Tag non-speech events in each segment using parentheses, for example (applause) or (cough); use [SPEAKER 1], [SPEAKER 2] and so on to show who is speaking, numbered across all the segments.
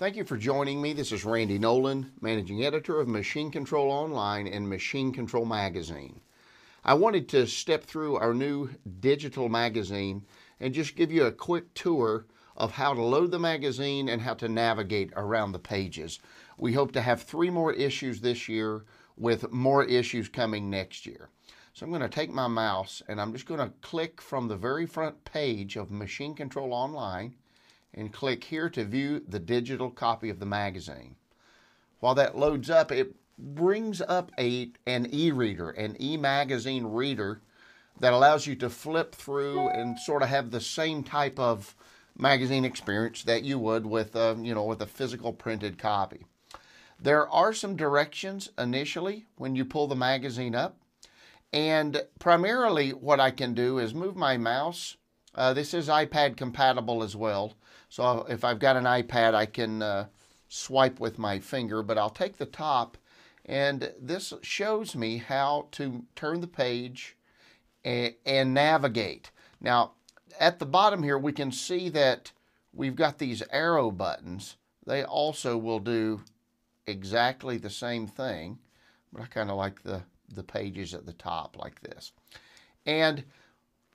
[SPEAKER 1] Thank you for joining me. This is Randy Noland, Managing Editor of Machine Control Online and Machine Control Magazine. I wanted to step through our new digital magazine and just give you a quick tour of how to load the magazine and how to navigate around the pages. We hope to have three more issues this year with more issues coming next year. So I'm going to take my mouse and I'm just going to click from the very front page of Machine Control Online and click here to view the digital copy of the magazine. While that loads up, it brings up a, an e-reader, an e-magazine reader that allows you to flip through and sort of have the same type of magazine experience that you would with a, you know with a physical printed copy. There are some directions initially when you pull the magazine up and primarily what I can do is move my mouse. Uh, this is iPad compatible as well so if I've got an iPad, I can uh, swipe with my finger, but I'll take the top and this shows me how to turn the page and, and navigate. Now, at the bottom here, we can see that we've got these arrow buttons. They also will do exactly the same thing, but I kind of like the, the pages at the top like this. And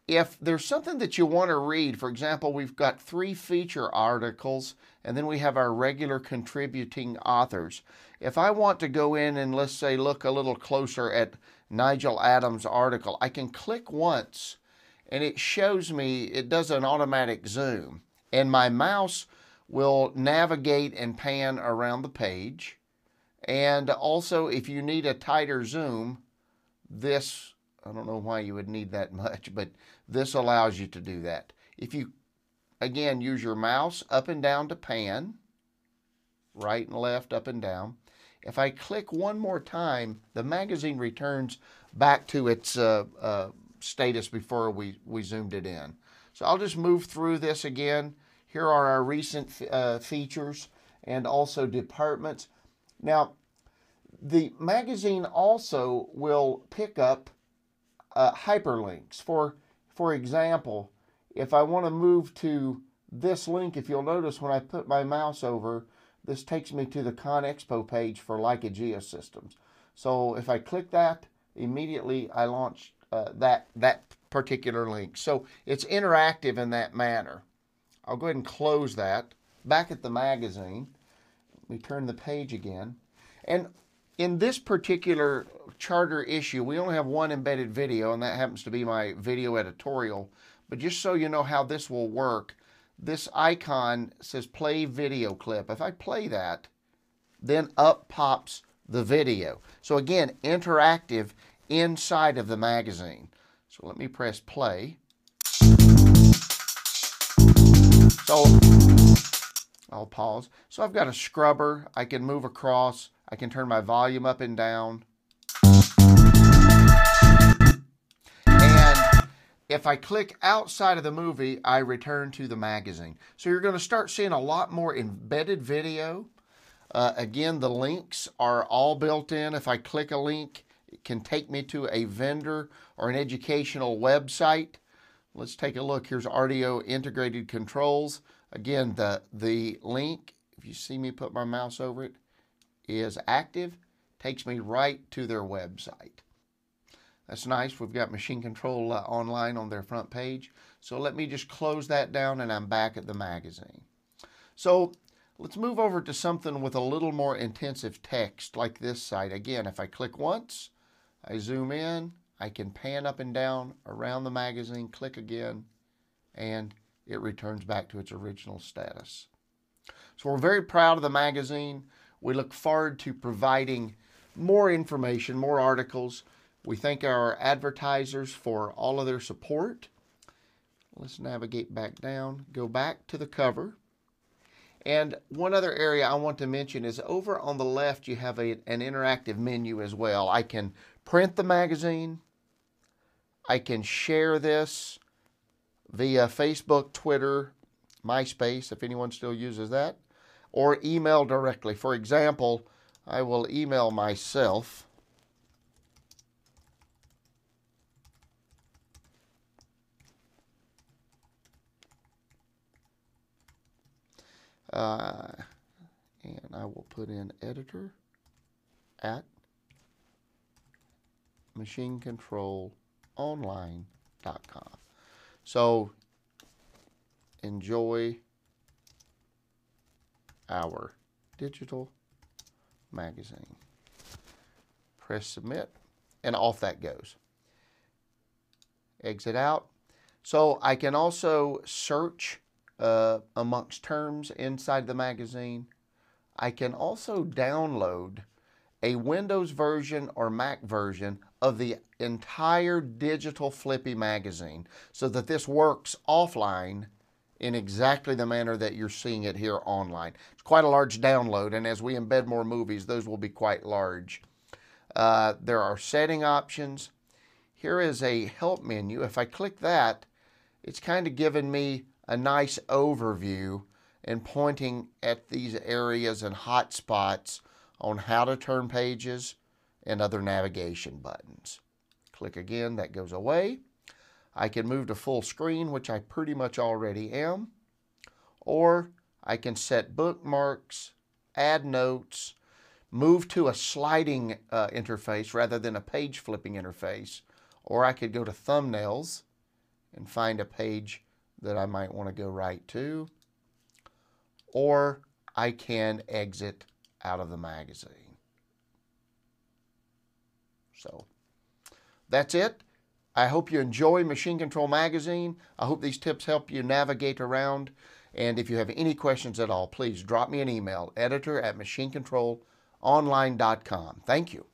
[SPEAKER 1] if there's something that you want to read, for example, we've got three feature articles and then we have our regular contributing authors. If I want to go in and let's say look a little closer at Nigel Adams' article, I can click once and it shows me, it does an automatic zoom. And my mouse will navigate and pan around the page. And also, if you need a tighter zoom, this I don't know why you would need that (laughs) much, but this allows you to do that. If you, again, use your mouse up and down to pan, right and left, up and down. If I click one more time, the magazine returns back to its uh, uh, status before we, we zoomed it in. So I'll just move through this again. Here are our recent uh, features and also departments. Now, the magazine also will pick up uh, hyperlinks. For, for example, if I want to move to this link, if you'll notice when I put my mouse over, this takes me to the ConExpo page for Leica Geosystems. So if I click that, immediately I launch uh, that, that particular link. So it's interactive in that manner. I'll go ahead and close that. Back at the magazine, we turn the page again. And in this particular charter issue, we only have one embedded video, and that happens to be my video editorial. But just so you know how this will work, this icon says play video clip. If I play that, then up pops the video. So again, interactive inside of the magazine. So let me press play. So I'll pause. So I've got a scrubber. I can move across. I can turn my volume up and down. And if I click outside of the movie, I return to the magazine. So you're going to start seeing a lot more embedded video. Uh, again, the links are all built in. If I click a link, it can take me to a vendor or an educational website. Let's take a look. Here's Arduino Integrated Controls. Again, the, the link, if you see me put my mouse over it, is active. Takes me right to their website. That's nice. We've got machine control uh, online on their front page. So let me just close that down and I'm back at the magazine. So let's move over to something with a little more intensive text like this site. Again, if I click once, I zoom in, I can pan up and down around the magazine, click again, and it returns back to its original status. So we're very proud of the magazine. We look forward to providing more information, more articles. We thank our advertisers for all of their support. Let's navigate back down, go back to the cover. And one other area I want to mention is over on the left you have a, an interactive menu as well. I can print the magazine. I can share this via Facebook, Twitter, MySpace, if anyone still uses that, or email directly. For example, I will email myself. Uh, And I will put in editor at machinecontrolonline.com. So enjoy our digital magazine. Press submit, and off that goes. Exit out. So I can also search uh, amongst terms inside the magazine. I can also download a Windows version or Mac version of the entire digital Flippy magazine so that this works offline in exactly the manner that you're seeing it here online. It's quite a large download, and as we embed more movies, those will be quite large. Uh, there are setting options. Here is a help menu. If I click that, it's kind of giving me a nice overview and pointing at these areas and hot spots on how to turn pages and other navigation buttons. Click again, that goes away. I can move to full screen, which I pretty much already am, or I can set bookmarks, add notes, move to a sliding uh, interface rather than a page flipping interface, or I could go to thumbnails and find a page that I might want to go right to, or I can exit out of the magazine. So that's it. I hope you enjoy Machine Control Magazine. I hope these tips help you navigate around. And if you have any questions at all, please drop me an email, editor at machinecontrolonline.com. Thank you.